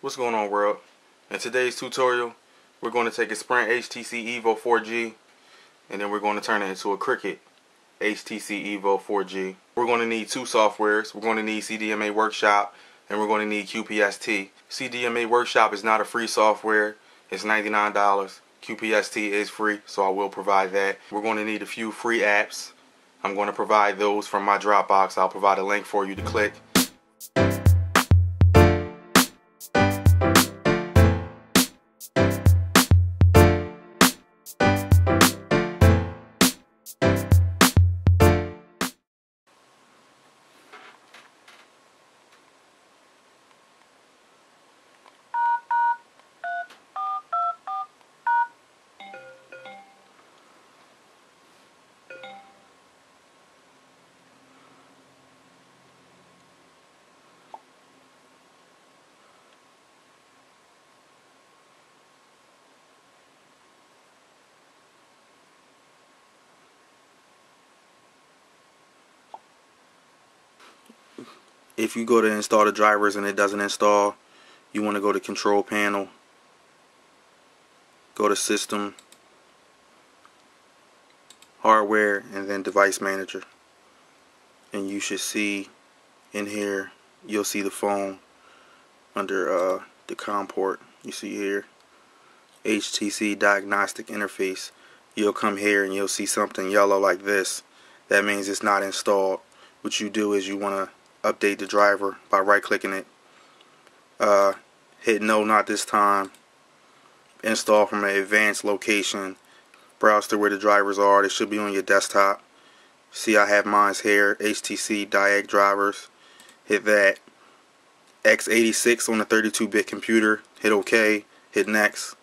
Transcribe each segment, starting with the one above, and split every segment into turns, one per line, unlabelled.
What's going on world? In today's tutorial, we're going to take a Sprint HTC Evo 4G and then we're going to turn it into a Cricket HTC Evo 4G. We're going to need two softwares. We're going to need CDMA Workshop and we're going to need QPST. CDMA Workshop is not a free software. It's $99. QPST is free, so I will provide that. We're going to need a few free apps. I'm going to provide those from my Dropbox. I'll provide a link for you to click. If you go to install the drivers and it doesn't install you want to go to control panel go to system hardware and then device manager. And you should see in here you'll see the phone under uh, the COM port. You see here HTC diagnostic interface. You'll come here and you'll see something yellow like this. That means it's not installed. What you do is you want to update the driver by right clicking it. Uh, hit no not this time. Install from an advanced location. Browse to where the drivers are. They should be on your desktop. See I have mine's here. HTC Diag drivers. Hit that. X86 on a 32-bit computer. Hit OK. Hit next.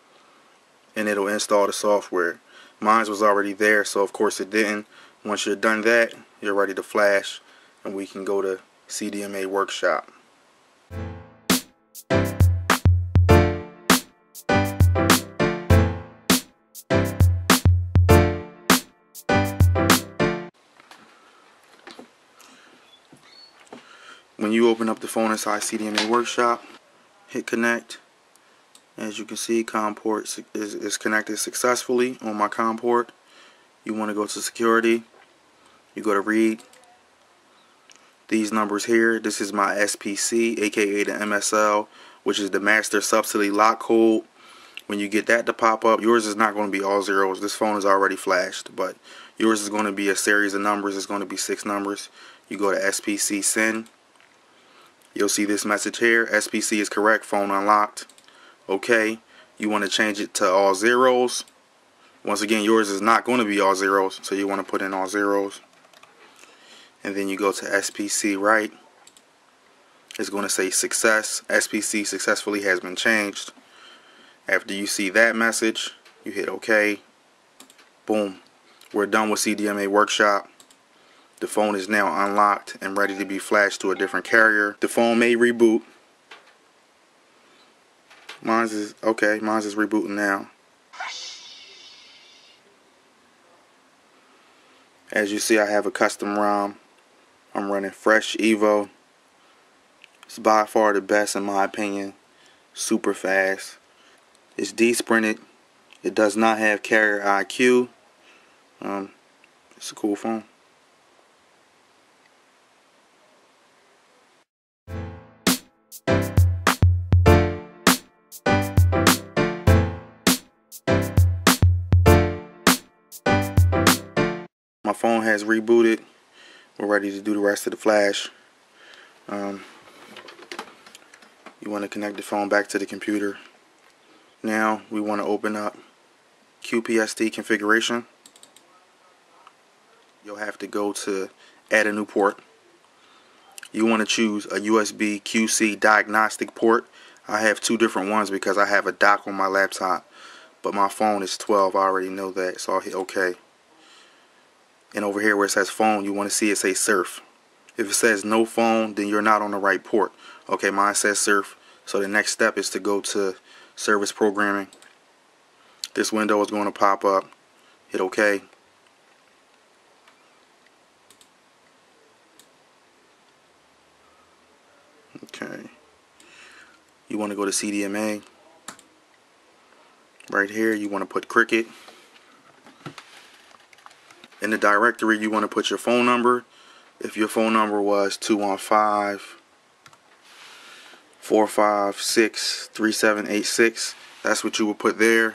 And it'll install the software. Mine was already there so of course it didn't. Once you're done that you're ready to flash and we can go to CDMA workshop. When you open up the phone inside CDMA workshop, hit connect. As you can see, COM port is, is connected successfully on my COM port. You want to go to security. You go to read these numbers here. This is my SPC, aka the MSL, which is the master subsidy lock code. When you get that to pop up, yours is not going to be all zeros. This phone is already flashed, but yours is going to be a series of numbers. It's going to be six numbers. You go to SPC send. You'll see this message here. SPC is correct. Phone unlocked. Okay. You want to change it to all zeros. Once again, yours is not going to be all zeros, so you want to put in all zeros and then you go to SPC right? It's going to say success. SPC successfully has been changed. After you see that message you hit OK. Boom. We're done with CDMA workshop. The phone is now unlocked and ready to be flashed to a different carrier. The phone may reboot. Mine's is okay mine's is rebooting now. As you see I have a custom ROM I'm running Fresh Evo. It's by far the best in my opinion. Super fast. It's D-sprinted. It does not have carrier IQ. Um, it's a cool phone. My phone has rebooted we're ready to do the rest of the flash. Um, you want to connect the phone back to the computer. Now we want to open up QPST configuration. You'll have to go to add a new port. You want to choose a USB QC diagnostic port. I have two different ones because I have a dock on my laptop. But my phone is 12. I already know that. So I'll hit OK and over here where it says phone you want to see it say surf. If it says no phone then you're not on the right port. Okay mine says surf. So the next step is to go to service programming. This window is going to pop up. Hit OK. Okay you want to go to CDMA. Right here, you want to put Cricket. In the directory, you want to put your phone number. If your phone number was 215 456 3786, that's what you would put there.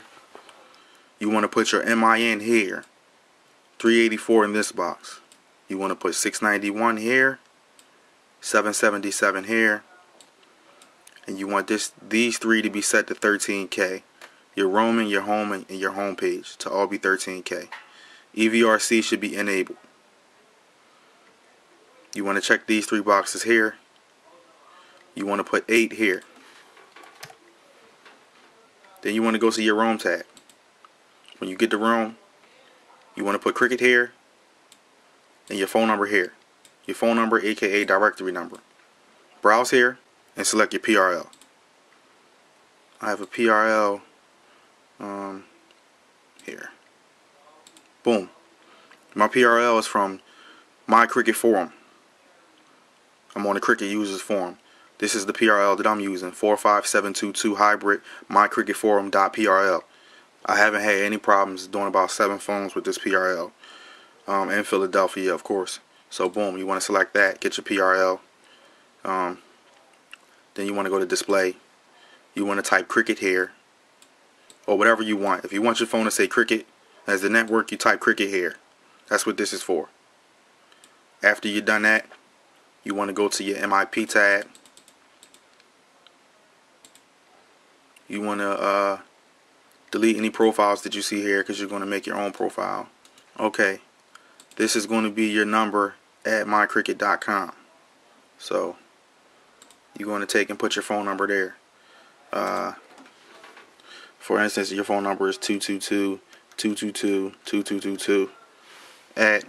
You want to put your MIN here. 384 in this box. You want to put 691 here. 777 here. And you want this these three to be set to 13K. Your roaming, your home, and your home page to all be 13K. EVRC should be enabled. You want to check these three boxes here. You want to put 8 here. Then you want to go to your Roam tab. When you get to Roam, you want to put Cricket here and your phone number here. Your phone number, aka directory number. Browse here and select your PRL. I have a PRL um, here. Boom. My PRL is from My Cricket Forum. I'm on the Cricket Users Forum. This is the PRL that I'm using, 45722 hybrid mycricketforum.prl. I haven't had any problems doing about seven phones with this PRL. Um, in Philadelphia, of course. So boom, you want to select that, get your PRL. Um, then you want to go to display. You want to type cricket here. Or whatever you want. If you want your phone to say cricket as the network, you type cricket here. That's what this is for. After you've done that, you want to go to your MIP tab. You want to uh, delete any profiles that you see here because you're going to make your own profile. Okay, this is going to be your number at mycricket.com. So you're going to take and put your phone number there. Uh, for instance, your phone number is 222-222-2222 at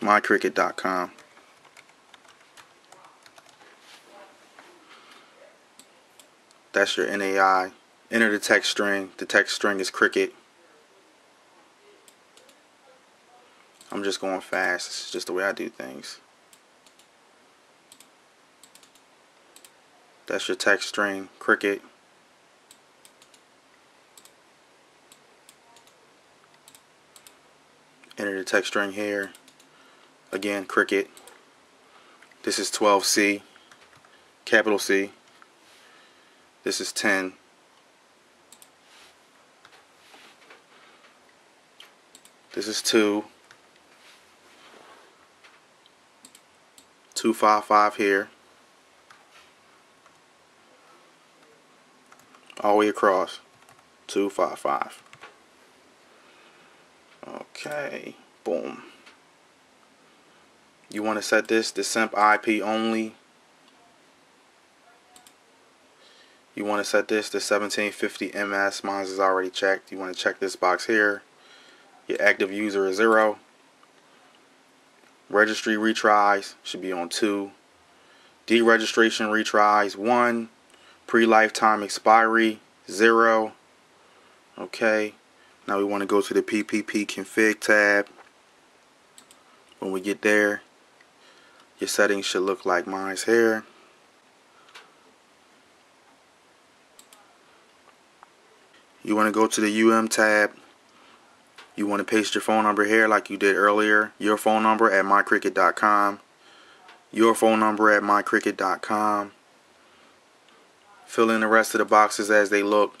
mycricket.com. That's your NAI. Enter the text string. The text string is cricket. I'm just going fast. It's just the way I do things. That's your text string, cricket. Enter the text string here. Again, cricket. This is 12C, capital C. This is 10. This is 2. 255 here. All the way across. 255. Okay. Boom. You want to set this to Simple IP only. You want to set this to 1750 MS. Mine is already checked. You want to check this box here. Your active user is 0. Registry retries should be on 2. Deregistration retries 1. Pre-lifetime expiry 0. Okay. Now we want to go to the PPP config tab. When we get there, your settings should look like mine's here. You want to go to the UM tab you want to paste your phone number here like you did earlier. Your phone number at mycricket.com. Your phone number at mycricket.com. Fill in the rest of the boxes as they look.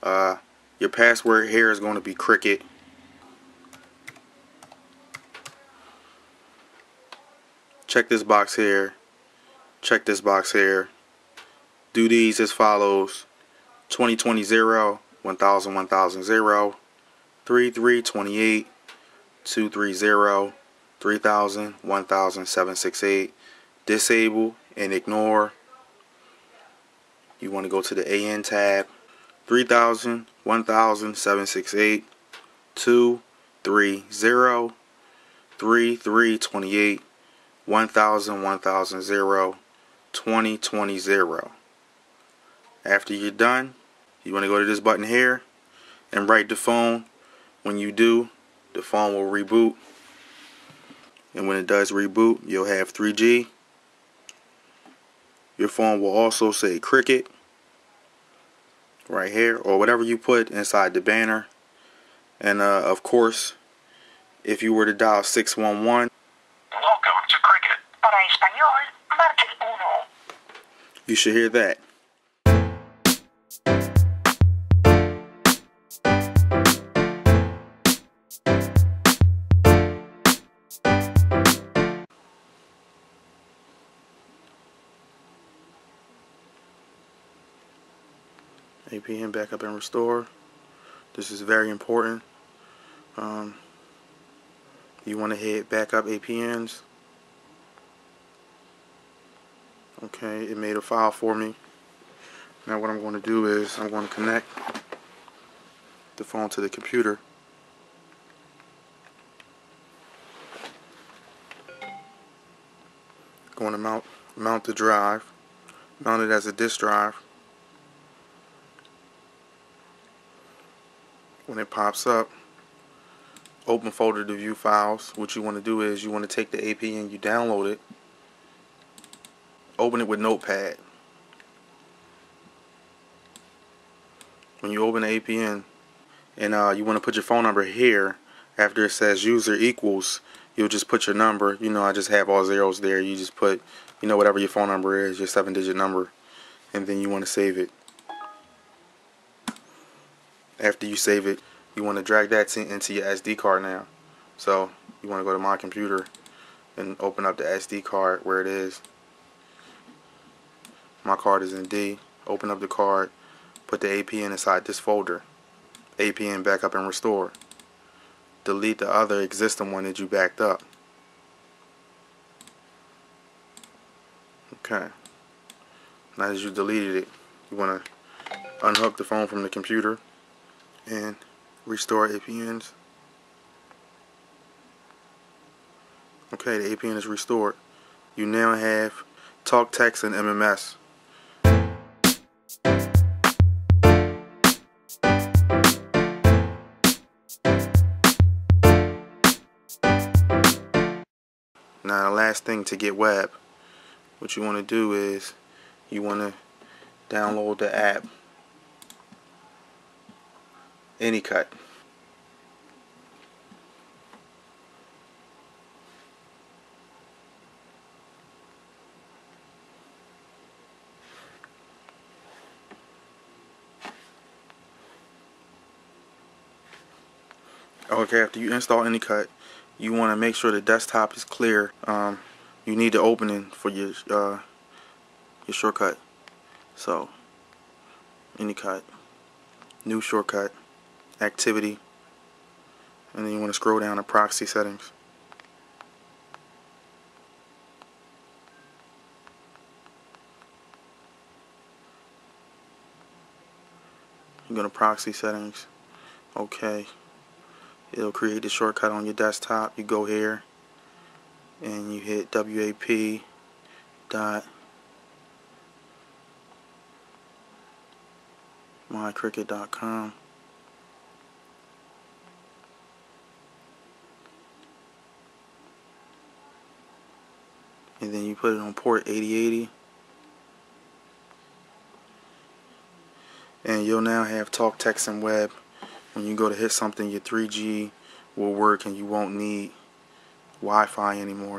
Uh, your password here is going to be cricket. Check this box here. Check this box here. Do these as follows. 2020 0, 1000 1000 0. 3328 230 3000 1000 768 disable and ignore you want to go to the AN tab 3000 1000 768 230 3328 1000 1000 0 2020 0 after you're done you want to go to this button here and write the phone when you do, the phone will reboot. And when it does reboot, you'll have 3G. Your your phone will also say Cricket right here or whatever you put inside the banner. And uh, of course, if you were to dial 611,
Welcome to Cricket.
Para español, marque uno.
you should hear that. APN backup and restore. This is very important. Um, you want to hit backup APNs. Okay, it made a file for me. Now what I'm going to do is I'm going to connect the phone to the computer. Going to mount mount the drive. Mount it as a disk drive. When it pops up, open folder to view files. What you want to do is you want to take the APN you download it open it with notepad. When you open the APN and uh, you want to put your phone number here after it says user equals you'll just put your number. You know I just have all zeros there. You just put you know whatever your phone number is your seven digit number and then you want to save it after you save it you want to drag that to, into your SD card now so you want to go to my computer and open up the SD card where it is my card is in D. Open up the card. Put the APN inside this folder. APN backup and restore. Delete the other existing one that you backed up. Okay. Now that you deleted it, you want to unhook the phone from the computer and restore APNs. Okay, the APN is restored. You now have talk, text, and MMS. Now the last thing to get web, what you want to do is you want to download the app AnyCut. Okay, after you install AnyCut, you want to make sure the desktop is clear. Um, you need the opening for your uh, your shortcut. So, AnyCut, new shortcut, activity, and then you want to scroll down to proxy settings. You go to proxy settings. Okay it'll create the shortcut on your desktop you go here and you hit WAP dot mycricket.com and then you put it on port 8080 and you'll now have talk text and web when you go to hit something, your 3G will work and you won't need Wi-Fi anymore.